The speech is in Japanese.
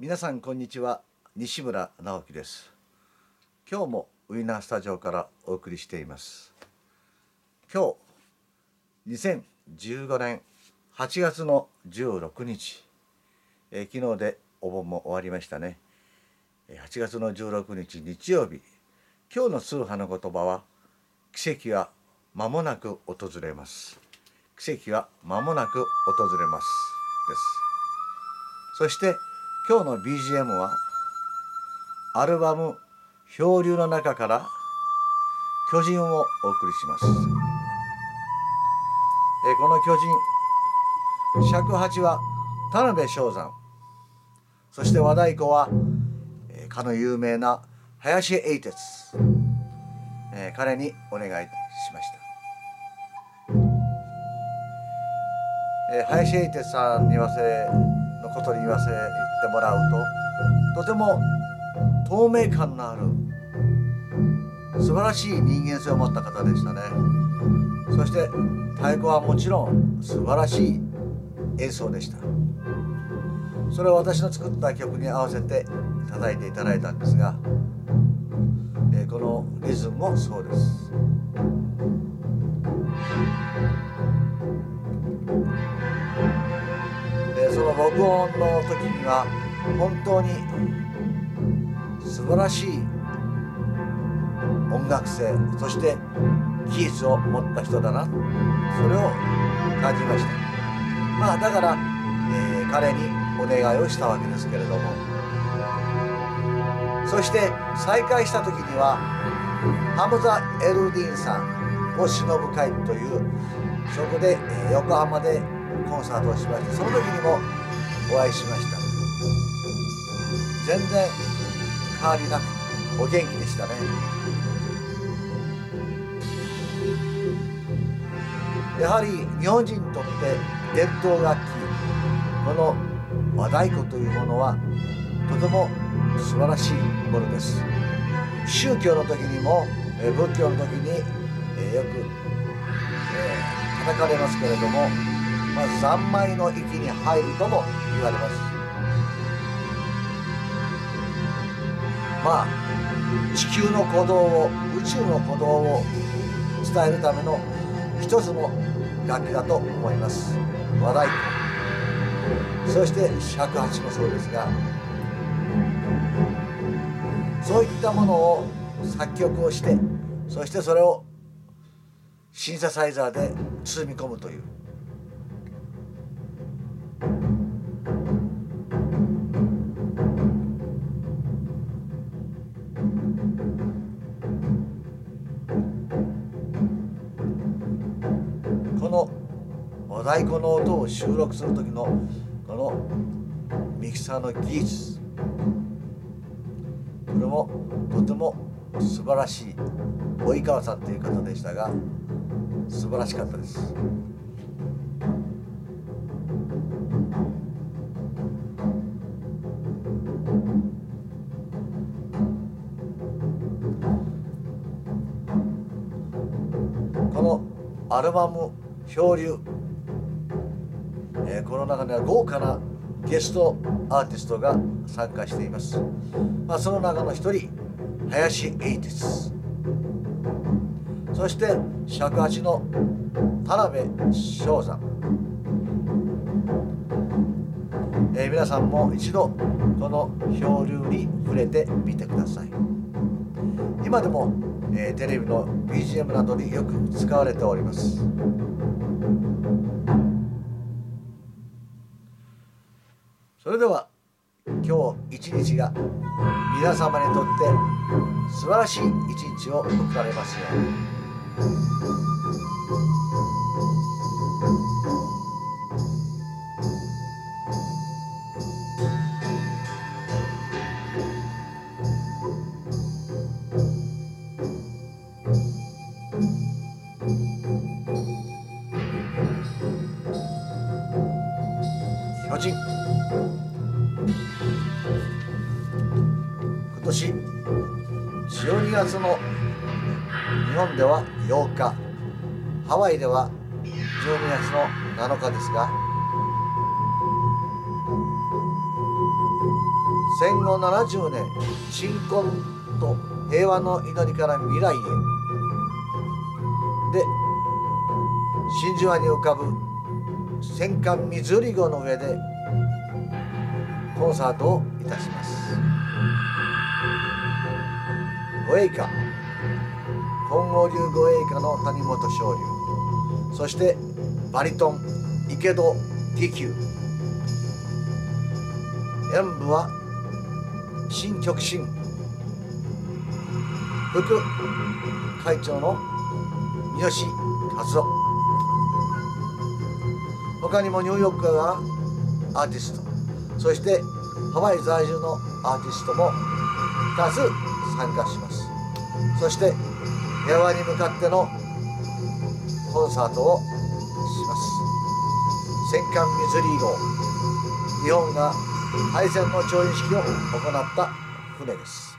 皆さんこんにちは。西村直樹です。今日もウィナースタジオからお送りしています。今日2015年8月の16日、えー、昨日でお盆も終わりましたね。8月の16日日曜日。今日の通販の言葉は奇跡は間もなく訪れます。奇跡は間もなく訪れます。です。そして今日の BGM はアルバム「漂流」の中から「巨人」をお送りします。えこの巨人尺八は田辺正山。そして和太鼓は、えかの有名な林英哲、え彼にお願いしました。えー、林英哲さんに言わせのことに言わせ言ってもらうととても透明感のある素晴らしい人間性を持った方でしたね。そして太鼓はもちろん素晴らしい演奏でした。それを私の作った曲に合わせて叩いていただいたんですが、え、このリズムもそうです。録音の時には本当に素晴らしい音楽性そして技術を持った人だなそれを感じました。まあだから、えー、彼にお願いをしたわけですけれども。そして再会した時にはハムザ・エルディンさんを忍ぶ会というそこで、えー、横浜でコンサートをしましてその時にもお会いしました。全然変わりなくお元気でしたね。やはり日本人にとって伝統楽器この和太鼓というものはとても素晴らしいものです。宗教の時にも仏教の時によく、え、叩かれますけれどもまあ、三枚の域に入るとも言われます。まあ地球の鼓動を宇宙の鼓動を伝えるための一つの楽器だと思います。和太鼓そして尺八もそうですがそういったものを作曲をしてそしてそれをシンセサイザーで包み込むという。太鼓の音を収録する時のこのミキサーの技術これもとても素晴らしい及川さんという方でしたが素晴らしかったです。このアルバム「漂流」え、この中には豪華なゲストアーティストが参加しています、まあ、その中の一人林エイティスそして尺八の田辺翔さん、えー、皆さんも一度この漂流に触れてみてください。今でも、えー、テレビの BGM などによく使われております。それでは今日一日が皆様にとって素晴らしい一日を送られますように。12月の日本では8日ハワイでは12月の7日ですが戦後70年鎮魂と平和の祈りから未来へ。で真珠湾に浮かぶ戦艦ミズーリ号の上でコンサートをいたします。護衛歌金剛流護衛歌の谷本昇龍。そしてバリトン池戸義久。演舞は新極真。副会長の三好和夫。他にもニューヨークからアーティスト。そしてハワイ在住のアーティストも多数参加します。そして平和に向かってのコンサートをします。戦艦ミズリー号日本が敗戦の調印式を行った船です。